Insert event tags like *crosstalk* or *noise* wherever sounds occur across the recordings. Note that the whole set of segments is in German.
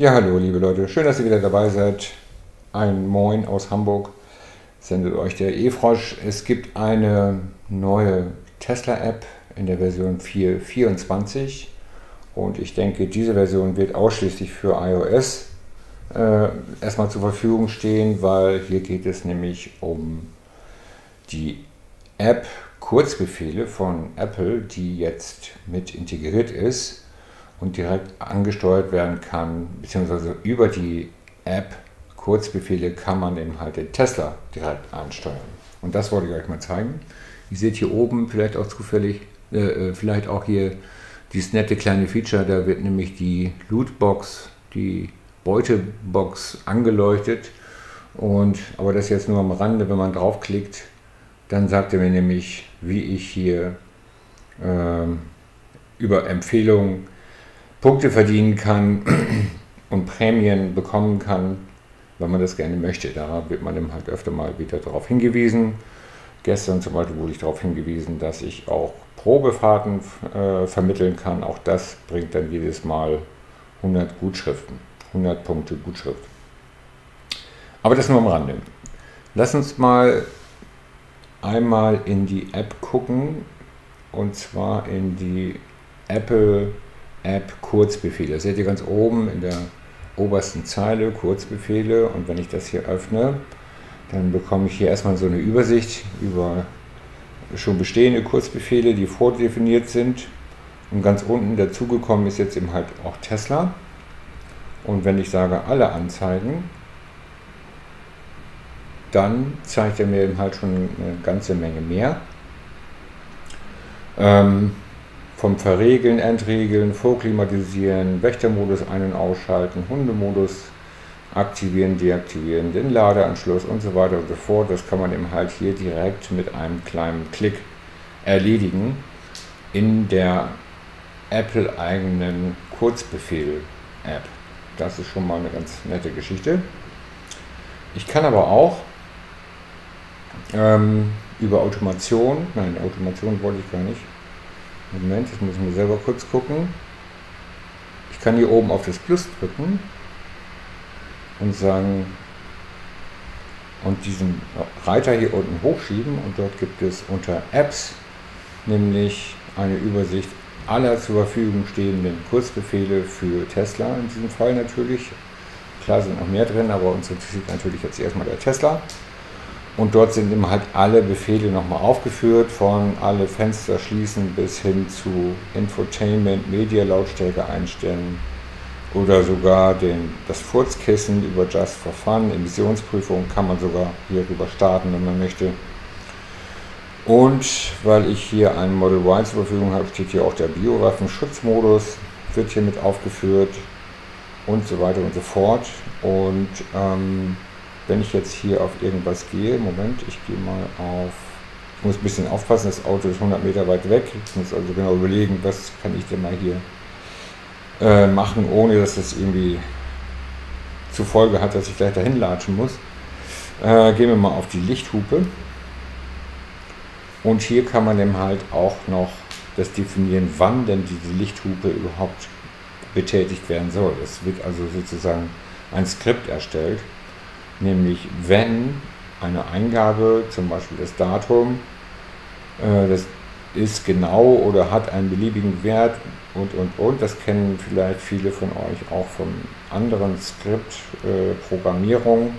Ja, hallo liebe Leute, schön, dass ihr wieder dabei seid. Ein Moin aus Hamburg sendet euch der E-Frosch. Es gibt eine neue Tesla-App in der Version 4.24 und ich denke, diese Version wird ausschließlich für iOS äh, erstmal zur Verfügung stehen, weil hier geht es nämlich um die App Kurzbefehle von Apple, die jetzt mit integriert ist und direkt angesteuert werden kann, beziehungsweise über die App Kurzbefehle kann man eben halt den Tesla direkt ansteuern. Und das wollte ich euch mal zeigen. Ihr seht hier oben vielleicht auch zufällig, äh, äh, vielleicht auch hier dieses nette kleine Feature, da wird nämlich die Lootbox, die Beutebox angeleuchtet. Und, aber das jetzt nur am Rande, wenn man draufklickt, dann sagt er mir nämlich, wie ich hier ähm, über Empfehlungen Punkte verdienen kann *clears throat* und Prämien bekommen kann, wenn man das gerne möchte. Da wird man dann halt öfter mal wieder darauf hingewiesen. Gestern zum Beispiel wurde ich darauf hingewiesen, dass ich auch Probefahrten äh, vermitteln kann. Auch das bringt dann jedes Mal 100 Gutschriften, 100 Punkte Gutschrift. Aber das nur am Rande. Lass uns mal einmal in die App gucken und zwar in die Apple App Kurzbefehle. Das seht ihr ganz oben in der obersten Zeile Kurzbefehle und wenn ich das hier öffne, dann bekomme ich hier erstmal so eine Übersicht über schon bestehende Kurzbefehle, die vordefiniert sind. Und ganz unten dazugekommen ist jetzt eben halt auch Tesla. Und wenn ich sage alle anzeigen, dann zeigt er mir eben halt schon eine ganze Menge mehr. Ähm, vom Verregeln, Entregeln, Vorklimatisieren, Wächtermodus ein- und ausschalten, Hundemodus aktivieren, deaktivieren, den Ladeanschluss und so weiter und so fort. Das kann man eben halt hier direkt mit einem kleinen Klick erledigen in der Apple eigenen Kurzbefehl-App. Das ist schon mal eine ganz nette Geschichte. Ich kann aber auch ähm, über Automation, nein, Automation wollte ich gar nicht, Moment, jetzt muss ich mir selber kurz gucken. Ich kann hier oben auf das Plus drücken und sagen und diesen Reiter hier unten hochschieben und dort gibt es unter Apps nämlich eine Übersicht aller zur Verfügung stehenden Kurzbefehle für Tesla in diesem Fall natürlich. Klar sind noch mehr drin, aber uns interessiert natürlich jetzt erstmal der Tesla. Und dort sind immer halt alle Befehle nochmal aufgeführt, von alle Fenster schließen bis hin zu Infotainment, Media Lautstärke einstellen oder sogar den, das Furzkissen über Just for Fun, Emissionsprüfung kann man sogar hierüber starten, wenn man möchte. Und weil ich hier ein Model Y zur Verfügung habe, steht hier auch der Biowaffenschutzmodus, wird hier mit aufgeführt und so weiter und so fort. Und ähm, wenn ich jetzt hier auf irgendwas gehe, Moment, ich gehe mal auf, ich muss ein bisschen aufpassen, das Auto ist 100 Meter weit weg, ich muss also genau überlegen, was kann ich denn mal hier äh, machen, ohne dass das irgendwie zur Folge hat, dass ich gleich dahin latschen muss. Äh, gehen wir mal auf die Lichthupe. Und hier kann man eben halt auch noch das definieren, wann denn diese Lichthupe überhaupt betätigt werden soll. Es wird also sozusagen ein Skript erstellt, nämlich wenn eine Eingabe, zum Beispiel das Datum, äh, das ist genau oder hat einen beliebigen Wert und, und, und. Das kennen vielleicht viele von euch auch von anderen Skript-Programmierungen. Äh,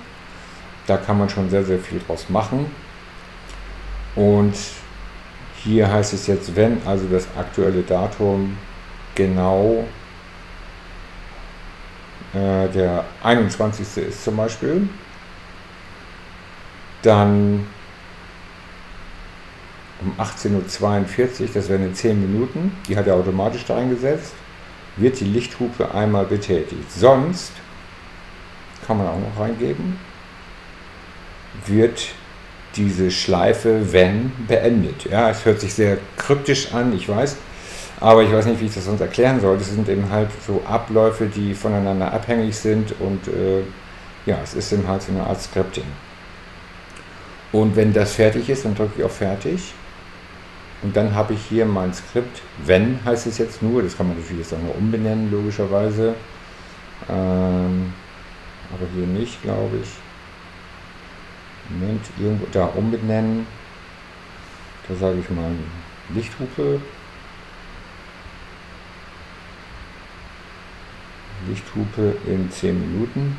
da kann man schon sehr, sehr viel draus machen. Und hier heißt es jetzt, wenn also das aktuelle Datum genau äh, der 21. ist zum Beispiel, dann um 18.42 Uhr, das wären in 10 Minuten, die hat er automatisch da eingesetzt, wird die Lichthupe einmal betätigt. Sonst, kann man auch noch reingeben, wird diese Schleife wenn beendet. Ja, es hört sich sehr kryptisch an, ich weiß, aber ich weiß nicht, wie ich das sonst erklären soll. Das sind eben halt so Abläufe, die voneinander abhängig sind und äh, ja, es ist eben halt so eine Art Scripting. Und wenn das fertig ist, dann drücke ich auf Fertig. Und dann habe ich hier mein Skript. Wenn heißt es jetzt nur, das kann man natürlich jetzt auch noch umbenennen, logischerweise. Ähm, aber hier nicht, glaube ich. Moment, irgendwo da umbenennen. Da sage ich mal Lichthupe. Lichthupe in 10 Minuten.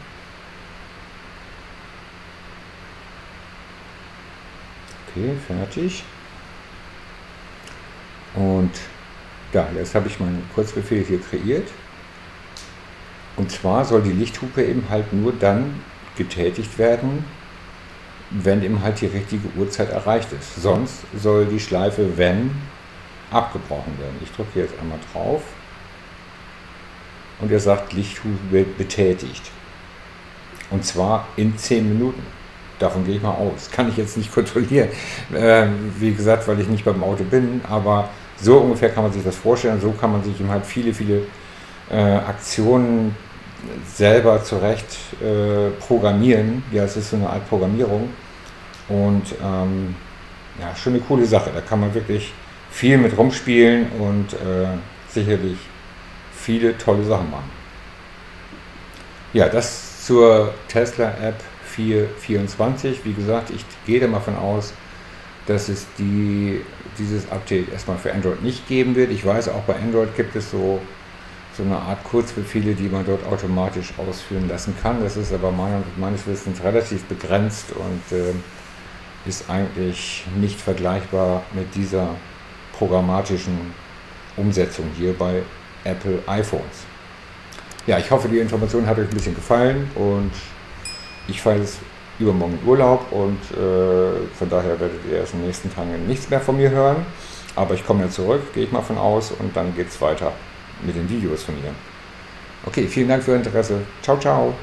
Okay, fertig. Und ja, jetzt habe ich meinen Kurzbefehl hier kreiert. Und zwar soll die Lichthupe eben halt nur dann getätigt werden, wenn eben halt die richtige Uhrzeit erreicht ist. Sonst soll die Schleife wenn abgebrochen werden. Ich drücke jetzt einmal drauf und er sagt Lichthupe betätigt. Und zwar in 10 Minuten. Davon gehe ich mal aus. Kann ich jetzt nicht *laughs* kontrollieren, äh, wie gesagt, weil ich nicht beim Auto bin, aber so ungefähr kann man sich das vorstellen. So kann man sich eben halt viele, viele äh, Aktionen selber zurecht äh, programmieren. Ja, es ist so eine Art Programmierung. Und ähm, ja, schon eine coole Sache. Da kann man wirklich viel mit rumspielen und äh, sicherlich viele tolle Sachen machen. Ja, das zur Tesla App 424. Wie gesagt, ich gehe davon aus, dass es die, dieses Update erstmal für Android nicht geben wird. Ich weiß, auch bei Android gibt es so, so eine Art Kurzbefehle, die man dort automatisch ausführen lassen kann. Das ist aber meines Wissens relativ begrenzt und äh, ist eigentlich nicht vergleichbar mit dieser programmatischen Umsetzung hier bei Apple iPhones. Ja, ich hoffe, die Information hat euch ein bisschen gefallen und ich fahre jetzt übermorgen in Urlaub und äh, von daher werdet ihr erst in den nächsten Tagen nichts mehr von mir hören. Aber ich komme ja zurück, gehe ich mal von aus und dann geht es weiter mit den Videos von mir. Okay, vielen Dank für Ihr Interesse. Ciao, ciao.